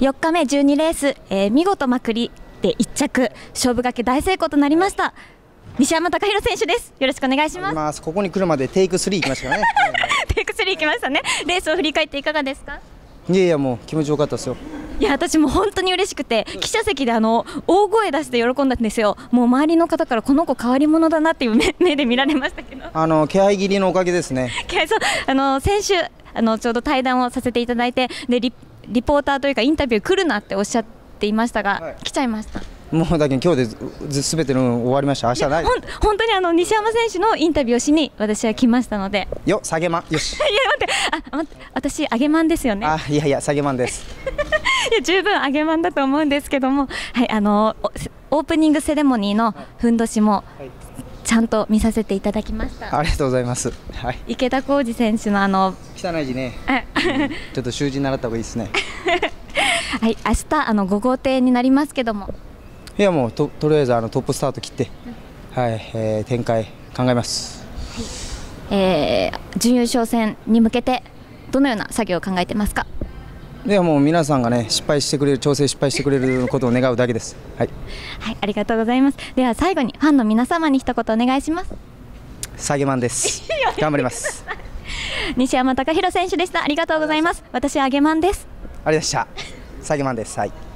日目12レース、えー見事まくりで1着勝負かけ大成功となりました。西山隆弘選手です。よろしくお願いします。ここに来るまでテイク3行きましたね。テイク3行きましたね。レースを振り返っていかがですか？いやいやもう気持ちよかったですよ。いや私も本当に嬉しくて記者席であの大声出して喜んだんですよ。もう周りの方からこの子変わり者だなっていう目目で見られましたけど。あの気配切りのおかげですね。そうあの先週あのちょうど対談をさせていただいてでリリポーターというかインタビュー来るなっておっしゃっていましたが、はい。来ちゃいました？もうだけど今日ですべての終わりました。明日ない。本当にあの西山選手のインタビューをしに私は来ましたので。よ下げま。よし。いや待って。あ待って。私揚げまんですよね。あいやいや下げまんです。いや十分揚げまんだと思うんですけども。はいあのおオープニングセレモニーのふんどしもはいちゃんと見させていただきました。ありがとうございます。はい。池田浩二選手のあの汚い字ね。あ ちょっと習字習った方がいいですね。はい明日あの5号艇になりますけども。いやもうととりあえずあのトップスタート切ってはい、えー展開考えます。えー準優勝戦に向けてどのような作業を考えてますか？ではもう皆さんがね失敗してくれる調整失敗してくれることを願うだけです。はい。はいありがとうございます。では最後にファンの皆様に一言お願いします。下げまんです。頑張ります。西山隆弘選手でした。ありがとうございます。私揚げまんです。ありがとうございました。下げまんです。はい